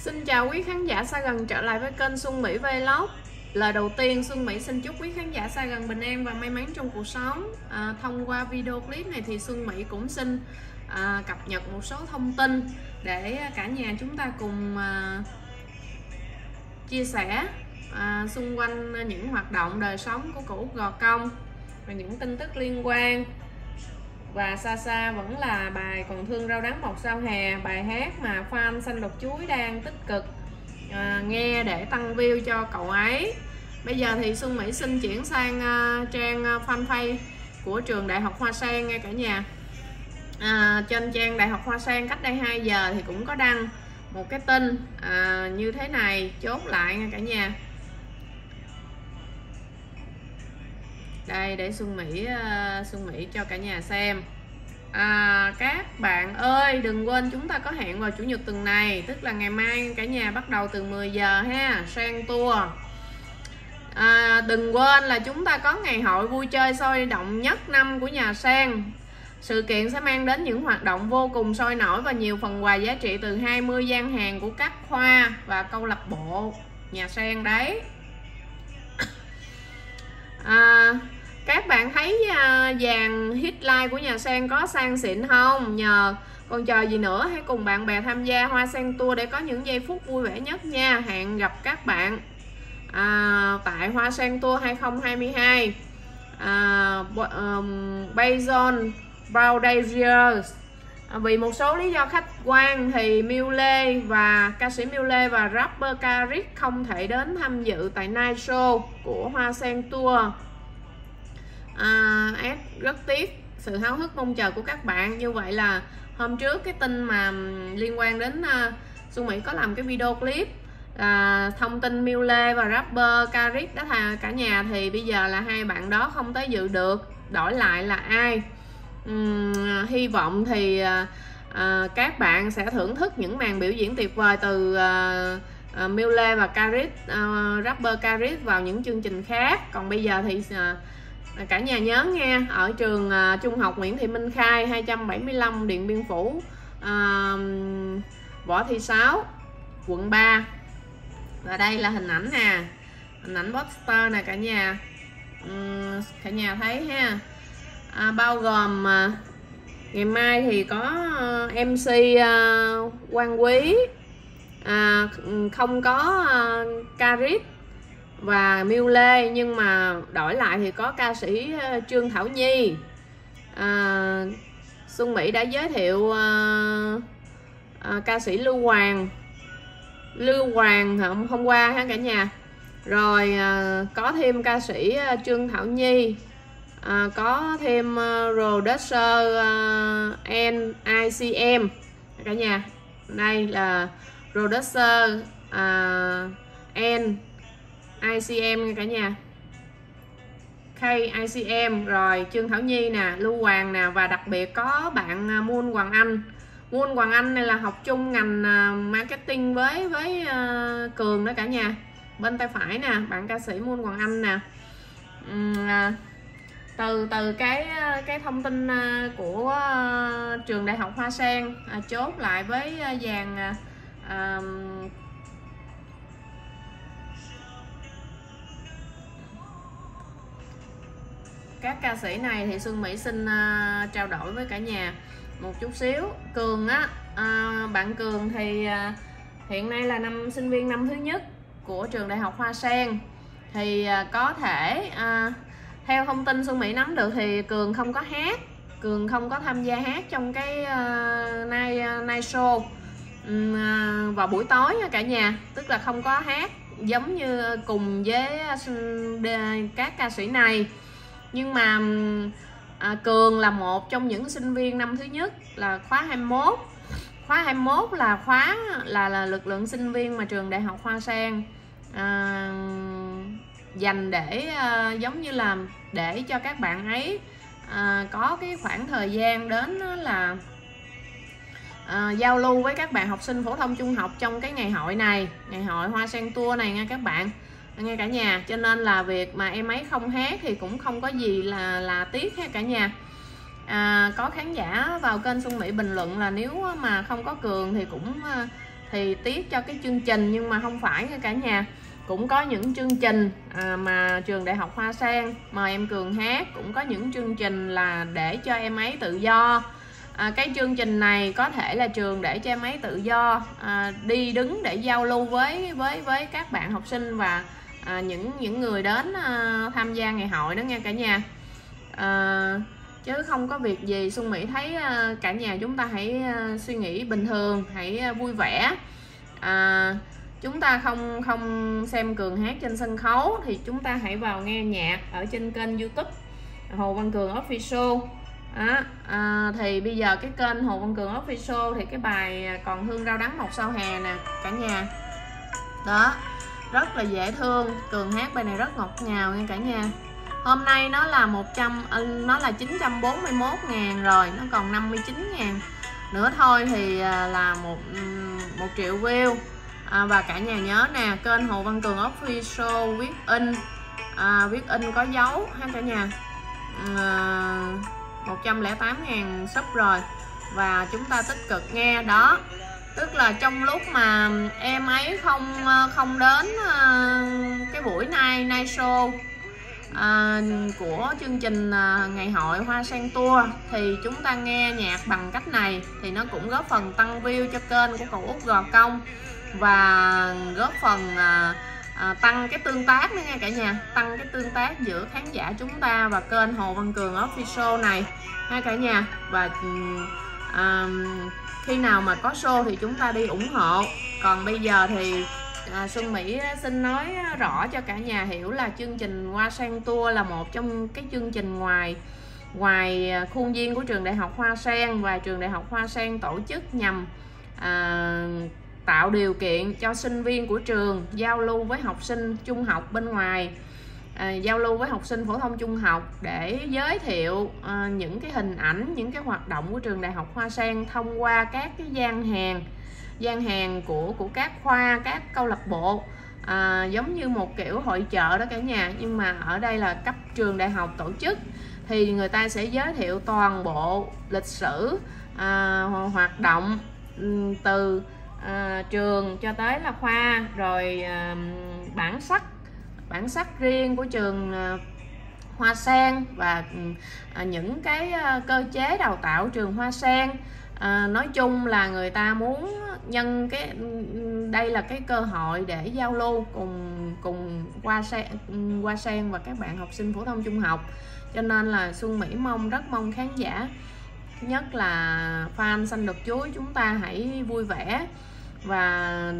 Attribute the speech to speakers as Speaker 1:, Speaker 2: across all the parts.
Speaker 1: Xin chào quý khán giả xa gần trở lại với kênh Xuân Mỹ Vlog. Lời đầu tiên Xuân Mỹ xin chúc quý khán giả xa gần bình an và may mắn trong cuộc sống. À, Thông qua video clip này thì Xuân Mỹ cũng xin à, cập nhật một số thông tin Để cả nhà chúng ta cùng à, chia sẻ à, xung quanh những hoạt động đời sống của cụ Gò Công Và những tin tức liên quan và xa xa vẫn là bài còn thương rau đắng mọc sao hè bài hát mà fan xanh lục chuối đang tích cực à, nghe để tăng view cho cậu ấy. Bây giờ thì Xuân Mỹ xin chuyển sang uh, trang à, uh, fanpage của trường Đại học Hoa Sen nghe cả nhà. À, trên trang Đại học Hoa Sen cách đây 2 giờ thì cũng có đăng một cái tin à, như thế này chốt lại nghe cả nhà. Đây để Xuân Mỹ uh, Xuân Mỹ cho cả nhà xem. À, các bạn ơi đừng quên chúng ta có hẹn vào chủ nhật tuần này tức là ngày mai cả nhà bắt đầu từ 10 giờ ha sang tour. À, đừng quên là chúng ta có ngày hội vui chơi sôi động nhất năm của nhà sen sự kiện sẽ mang đến những hoạt động vô cùng sôi nổi và nhiều phần quà giá trị từ 20 gian hàng của các khoa và câu lạc bộ nhà sen đấy. À, các bạn thấy à, dàn hitline của nhà sen có sang xịn không? Nhờ. Còn chờ gì nữa hãy cùng bạn bè tham gia hoa sen tour để có những giây phút vui vẻ nhất nha. Hẹn gặp các bạn à, tại hoa sen tour 2022 à, um, Bayzon Baudelaire à, vì một số lý do khách quan thì Mule và ca sĩ Mule và rapper Karik không thể đến tham dự tại Night Show của Hoa Sen Tour à, ép rất tiếc sự háo hức mong chờ của các bạn. Như vậy là hôm trước cái tin mà liên quan đến uh, Xuân Mỹ có làm cái video clip à, thông tin Mule và rapper Karik đó thà cả nhà thì bây giờ là hai bạn đó không tới dự được. Đổi lại là ai? Uhm, hy vọng thì à, à, các bạn sẽ thưởng thức những màn biểu diễn tuyệt vời từ à, à, Mule và Karik à, rapper Karik vào những chương trình khác. Còn bây giờ thì à, À, cả nhà nhớ nghe. Ở trường à, trung học Nguyễn Thị Minh Khai 275 Điện Biên Phủ à, Võ Thị Sáu quận 3 và đây là hình ảnh nè. Hình ảnh poster nè cả nhà. Uhm, cả nhà thấy ha. À, bao gồm à, ngày mai thì có à, MC à, Quang Quý. À, không có à, Carit và Miu Lê nhưng mà đổi lại thì có ca sĩ ờ, Trương Thảo Nhi. À, Xuân Mỹ đã giới thiệu à, à, ca sĩ Lưu Hoàng. Lưu Hoàng hôm, hôm qua ha cả nhà? Rồi à, có thêm ca sĩ Trương Thảo Nhi. À, có thêm uh, producer uh, NICM cả nhà đây là producer uh, N ICM nha cả nhà. Kay ICM rồi Trương Thảo Nhi nè, Lưu Hoàng nè, và đặc biệt có bạn à, Moon Muôn Hoàng Anh. Muôn Hoàng Anh này là học chung ngành à, marketing với với à, Cường đó cả nhà. Bên tay phải nè, bạn ca sĩ Muôn Hoàng Anh nè. Từ từ cái cái thông tin của trường đại học Hoa Sen chốt lại với dàn các ca sĩ này thì Xuân Mỹ xin uh, trao đổi với cả nhà một chút xíu. Cường á uh, bạn Cường thì uh, hiện nay là năm sinh viên năm thứ nhất của trường đại học Hoa Sen. Thì uh, có thể uh, theo thông tin Xuân Mỹ nắm được thì Cường không có hát Cường không có tham gia hát trong cái uh, night, uh, night show. Um, uh, vào buổi tối nha cả nhà tức là không có hát giống như cùng với các ca sĩ này nhưng mà à, Cường là một trong những sinh viên năm thứ nhất là khóa 21 khóa 21 là khóa là là lực lượng sinh viên mà trường đại học Hoa Sen à, dành để à, giống như là để cho các bạn ấy à, có cái khoảng thời gian đến là à, giao lưu với các bạn học sinh phổ thông trung học trong cái ngày hội này ngày hội Hoa Sen Tour này nha các bạn nghe cả nhà cho nên là việc mà em ấy không hát thì cũng không có gì là là tiếc ha cả nhà. À, có khán giả vào kênh Xuân Mỹ bình luận là nếu mà không có cường thì cũng à, thì tiếc cho cái chương trình nhưng mà không phải nha cả nhà. Cũng có những chương trình à, mà trường đại học hoa sen mời em cường hát cũng có những chương trình là để cho em ấy tự do. À, cái chương trình này có thể là trường để cho em ấy tự do à, đi đứng để giao lưu với với với các bạn học sinh và à, những những người đến à, tham gia ngày hội đó nha cả nhà. À, chứ không có việc gì Xuân Mỹ thấy à, cả nhà chúng ta hãy à, suy nghĩ bình thường hãy à, vui vẻ. À, chúng ta không không xem cường hát trên sân khấu thì chúng ta hãy vào nghe nhạc ở trên kênh youtube hồ văn cường official à, à, thì bây giờ cái kênh hồ văn cường official thì cái bài à, còn hương rau đắng một sau hè nè cả nhà. Đó rất là dễ thương cường hát bài này rất ngọt ngào nha cả nhà. Hôm nay nó là 100 ờ, nó là 941 ngàn rồi nó còn 59 ngàn. Nữa thôi thì ờ, là một một triệu view. À, và cả nhà nhớ nè kênh Hồ Văn Cường official viết in. À, viết in có dấu ha cả nhà? Ờ, à, 108 ngàn sub rồi. Và chúng ta tích cực nghe đó tức là trong lúc mà em ấy không ờ, không đến ờ, cái buổi nay nay show à, của chương trình à, ngày hội hoa sen tour thì chúng ta nghe nhạc bằng cách này thì nó cũng góp phần tăng view cho kênh của cậu út gò công và góp phần à, à, tăng cái tương tác nữa nha cả nhà tăng cái tương tác giữa khán giả chúng ta và kênh Hồ Văn Cường Official này ha cả nhà. Và à, khi nào mà có show thì chúng ta đi ủng hộ. Còn bây giờ thì à, Xuân Mỹ xin nói rõ cho cả nhà hiểu là chương trình Hoa Sen Tour là một trong cái chương trình ngoài ngoài à, khuôn viên của trường đại học Hoa Sen và trường đại học Hoa Sen tổ chức nhằm à, tạo điều kiện cho sinh viên của trường giao lưu với học sinh trung học bên ngoài à, giao lưu với học sinh phổ thông trung học để giới thiệu à, những cái hình ảnh những cái hoạt động của trường đại học Hoa Sen thông qua các cái gian hàng gian hàng của của các khoa các câu lạc bộ à, giống như một kiểu hội chợ đó cả nhà. Nhưng mà ở đây là cấp trường đại học tổ chức thì người ta sẽ giới thiệu toàn bộ lịch sử à, hoạt động ừ, từ à, trường cho tới là khoa rồi à, bản sắc bản sắc riêng của trường ờ, hoa sen và ừ, à, những cái ờ, cơ chế đào tạo trường hoa sen. À, nói chung là người ta muốn nhân cái ừ, đây là cái cơ hội để giao lưu cùng cùng hoa sen ừ, hoa sen và các bạn học sinh phổ thông trung học. Cho nên là xuân mỹ mong rất mong khán giả nhất là fan xanh đợt chuối chúng ta hãy vui vẻ và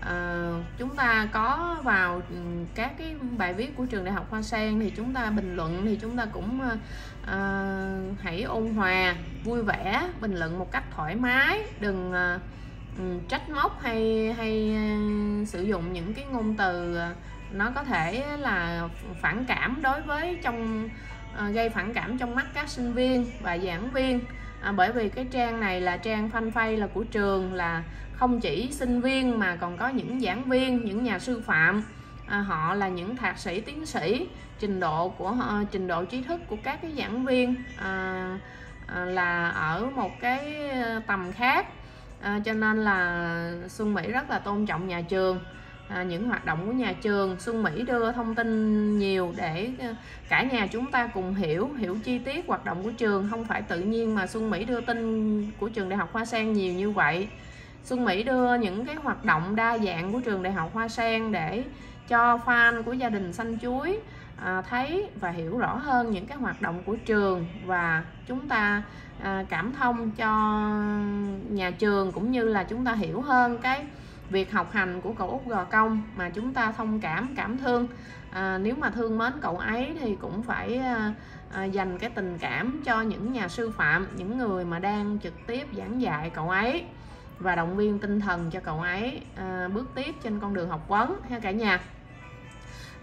Speaker 1: uh, chúng ta có vào ừ, các cái bài viết của trường đại học hoa sen thì chúng ta bình luận thì chúng ta cũng uh, hãy ôn hòa vui vẻ bình luận một cách thoải mái đừng uh, trách móc hay hay sử dụng những cái ngôn từ nó có thể là phản cảm đối với trong gây phản cảm trong mắt các sinh viên và giảng viên à, bởi vì cái trang này là trang fanpage là của trường là không chỉ sinh viên mà còn có những giảng viên những nhà sư phạm. À, họ là những thạc sĩ tiến sĩ trình độ của họ trình độ trí thức của các cái giảng viên à, à, là ở một cái ờ, tầm khác. À, cho nên là Xuân Mỹ rất là tôn trọng nhà trường à, những hoạt động của nhà trường. Xuân Mỹ đưa thông tin nhiều để ờ, cả nhà chúng ta cùng hiểu hiểu chi tiết hoạt động của trường. Không phải tự nhiên mà Xuân Mỹ đưa tin của trường Đại học Hoa Sen nhiều như vậy. Xuân Mỹ đưa những cái hoạt động đa dạng của trường Đại học Hoa Sen để cho fan của gia đình xanh chuối à, thấy và hiểu rõ hơn những cái hoạt động của trường. Và chúng ta à, cảm thông cho nhà trường cũng như là chúng ta hiểu hơn cái việc học hành của cậu út gò công mà chúng ta thông cảm cảm thương à, nếu mà thương mến cậu ấy thì cũng phải à, à, dành cái tình cảm cho những nhà sư phạm những người mà đang trực tiếp giảng dạy cậu ấy và động viên tinh thần cho cậu ấy à, bước tiếp trên con đường học vấn ha cả nhà.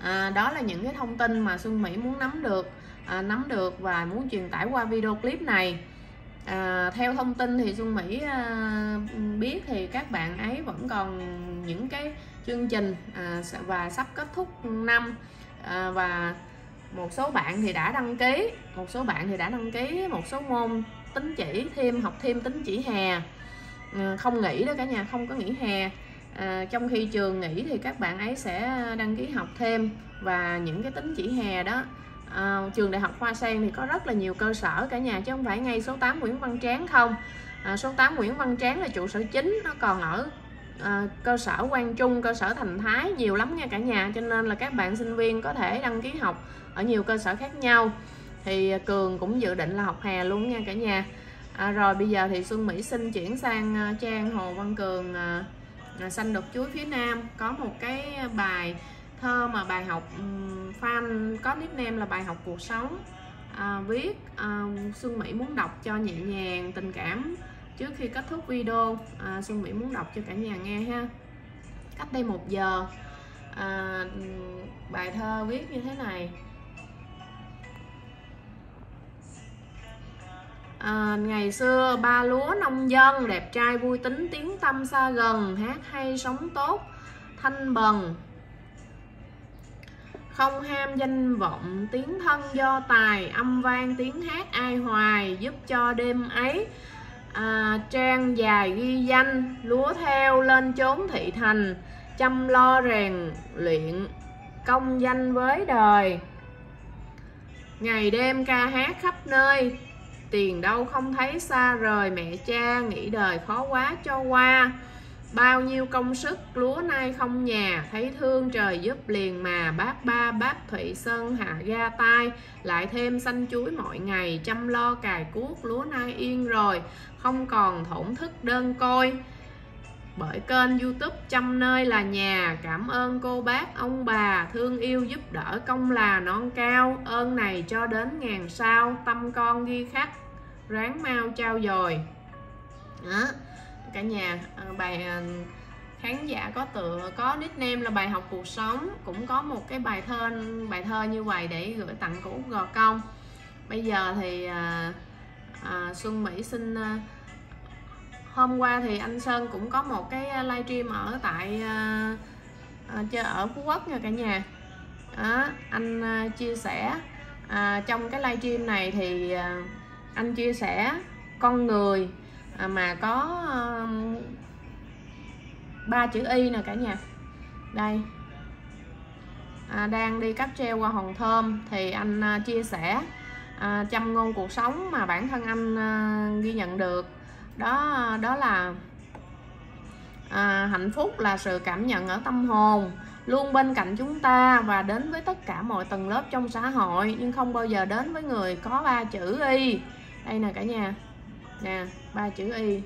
Speaker 1: À, đó là những cái thông tin mà Xuân Mỹ muốn nắm được à, nắm được và muốn truyền tải qua video clip này. À, theo thông tin thì Xuân Mỹ à, biết thì các bạn ấy vẫn còn những cái chương trình à, và sắp kết thúc năm. À, và một số bạn thì đã đăng ký một số bạn thì đã đăng ký một số môn tính chỉ thêm học thêm tính chỉ hè. Ừ, không nghỉ đó cả nhà không có nghỉ hè. À, trong khi trường nghỉ thì các bạn ấy sẽ đăng ký học thêm và những cái tính chỉ hè đó. À, trường đại học Hoa Sen thì có rất là nhiều cơ sở cả nhà chứ không phải ngay số 8 Nguyễn Văn Tráng không à, số 8 Nguyễn Văn Tráng là trụ sở chính nó còn ở à, cơ sở Quang Trung cơ sở Thành Thái nhiều lắm nha cả nhà cho nên là các bạn sinh viên có thể đăng ký học ở nhiều cơ sở khác nhau. Thì à, Cường cũng dự định là học hè luôn nha cả nhà. À, rồi bây giờ thì Xuân Mỹ xin chuyển sang à, trang Hồ Văn Cường à, à xanh đột chuối phía Nam. Có một cái bài thơ mà bài học um, fan có nickname là bài học cuộc sống à, viết à, Xuân Mỹ muốn đọc cho nhẹ nhàng tình cảm trước khi kết thúc video. À, Xuân Mỹ muốn đọc cho cả nhà nghe ha. Cách đây một giờ. À, bài thơ viết như thế này. À, ngày xưa ba lúa nông dân đẹp trai vui tính tiếng tâm xa gần hát hay sống tốt thanh bần không ham danh vọng tiếng thân do tài âm vang tiếng hát ai hoài giúp cho đêm ấy à, trang dài ghi danh lúa theo lên chốn thị thành chăm lo rèn luyện công danh với đời. Ngày đêm ca hát khắp nơi tiền đâu không thấy xa rời mẹ cha nghĩ đời khó quá cho qua bao nhiêu công sức, lúa nay không nhà, thấy thương trời giúp liền mà. Bác ba, bác thụy sơn hạ ga tai lại thêm xanh chuối mọi ngày, chăm lo cài cuốc lúa nay yên rồi, không còn thổn thức đơn côi. Bởi kênh youtube trăm nơi là nhà, cảm ơn cô bác, ông bà, thương yêu giúp đỡ công là non cao. Ơn này cho đến ngàn sao, tâm con ghi khắc, ráng mau trao dồi. Đó cả nhà. Ờ, bài ờ, khán giả có tựa có nickname là bài học cuộc sống. Cũng có một cái bài thơ bài thơ như vậy để gửi tặng của Úc gò công. Bây giờ thì à, à, xuân mỹ xin à, hôm qua thì anh sơn cũng có một cái livestream ở tại à, à, ở phú quốc nha cả nhà. Đó, anh à, chia sẻ à, trong cái livestream này thì à, anh chia sẻ con người À, mà có um, ba chữ y nè cả nhà. Đây. À, đang đi cáp treo qua hòn thơm thì anh à, chia sẻ à, chăm ngôn cuộc sống mà bản thân anh à, ghi nhận được. Đó đó là à, hạnh phúc là sự cảm nhận ở tâm hồn luôn bên cạnh chúng ta và đến với tất cả mọi tầng lớp trong xã hội nhưng không bao giờ đến với người có ba chữ y. Đây nè cả nhà nè ba chữ y.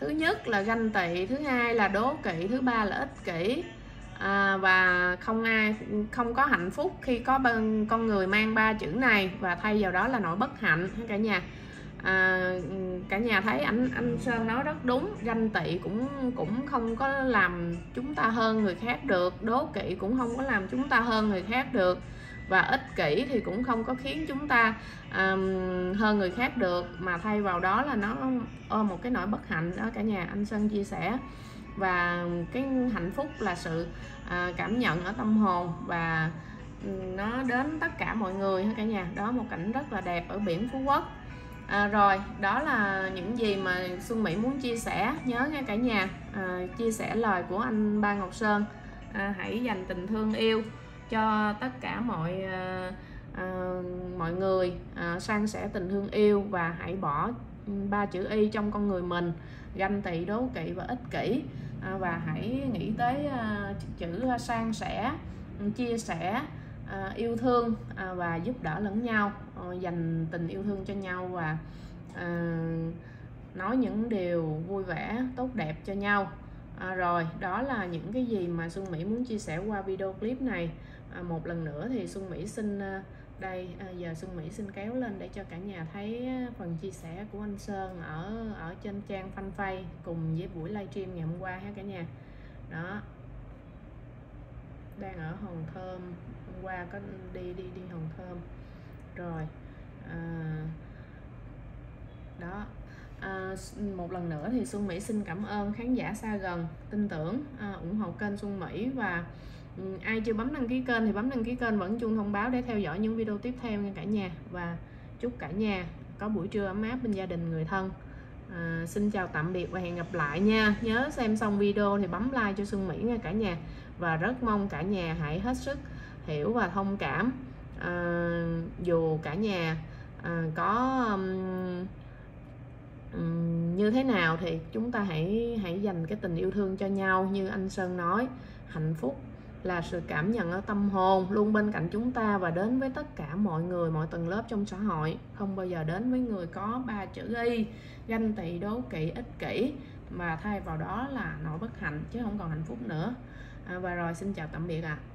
Speaker 1: Thứ nhất là ganh tị thứ hai là đố kỵ thứ ba là ích kỷ. À, và không ai không có hạnh phúc khi có bên con người mang ba chữ này và thay vào đó là nỗi bất hạnh cả nhà. À, cả nhà thấy anh anh sơn nói rất đúng ganh tị cũng cũng không có làm chúng ta hơn người khác được đố kỵ cũng không có làm chúng ta hơn người khác được và ích kỷ thì cũng không có khiến chúng ta um, hơn người khác được mà thay vào đó là nó ôm một cái nỗi bất hạnh đó cả nhà. Anh Sơn chia sẻ. Và cái hạnh phúc là sự uh, cảm nhận ở tâm hồn và nó đến tất cả mọi người cả nhà. Đó một cảnh rất là đẹp ở biển Phú Quốc. À, rồi đó là những gì mà Xuân Mỹ muốn chia sẻ. Nhớ nghe cả nhà à, chia sẻ lời của anh Ba Ngọc Sơn. À, hãy dành tình thương yêu cho tất cả mọi uh, uh, mọi người. Ờ, uh, san sẻ tình thương yêu và hãy bỏ ừ, ba chữ y trong con người mình ganh tị đố kỵ và ích kỷ. Uh, và hãy nghĩ tới uh, chữ san sẻ ừ, chia sẻ uh, yêu thương uh, và giúp đỡ lẫn nhau. Uh, dành tình yêu thương cho nhau và uh, nói những điều vui vẻ tốt đẹp cho nhau. À, rồi đó là những cái gì mà Xuân Mỹ muốn chia sẻ qua video clip này à, một lần nữa thì Xuân Mỹ xin à, đây à, giờ Xuân Mỹ xin kéo lên để cho cả nhà thấy à, phần chia sẻ của anh Sơn ở ở trên trang fanpage cùng với buổi livestream ngày hôm qua ha cả nhà. Đó. Đang ở Hòn Thơm hôm qua có đi đi đi Hòn Thơm. Rồi à, đó. À, một lần nữa thì Xuân Mỹ xin cảm ơn khán giả xa gần tin tưởng à, ủng hộ kênh Xuân Mỹ và Ừ, ai chưa bấm đăng ký kênh thì bấm đăng ký kênh vẫn chuông thông báo để theo dõi những video tiếp theo nha cả nhà. Và chúc cả nhà có buổi trưa ấm áp bên gia đình người thân. À, xin chào tạm biệt và hẹn gặp lại nha. Nhớ xem xong video thì bấm like cho Xuân Mỹ nha cả nhà. Và rất mong cả nhà hãy hết sức hiểu và thông cảm. À, dù cả nhà à, có um, um, như thế nào thì chúng ta hãy hãy dành cái tình yêu thương cho nhau như anh Sơn nói. Hạnh phúc là sự cảm nhận ở tâm hồn luôn bên cạnh chúng ta và đến với tất cả mọi người mọi tầng lớp trong xã hội không bao giờ đến với người có ba chữ y ganh tị đố kỵ ích kỷ mà thay vào đó là nỗi bất hạnh chứ không còn hạnh phúc nữa à, và rồi xin chào tạm biệt ạ à.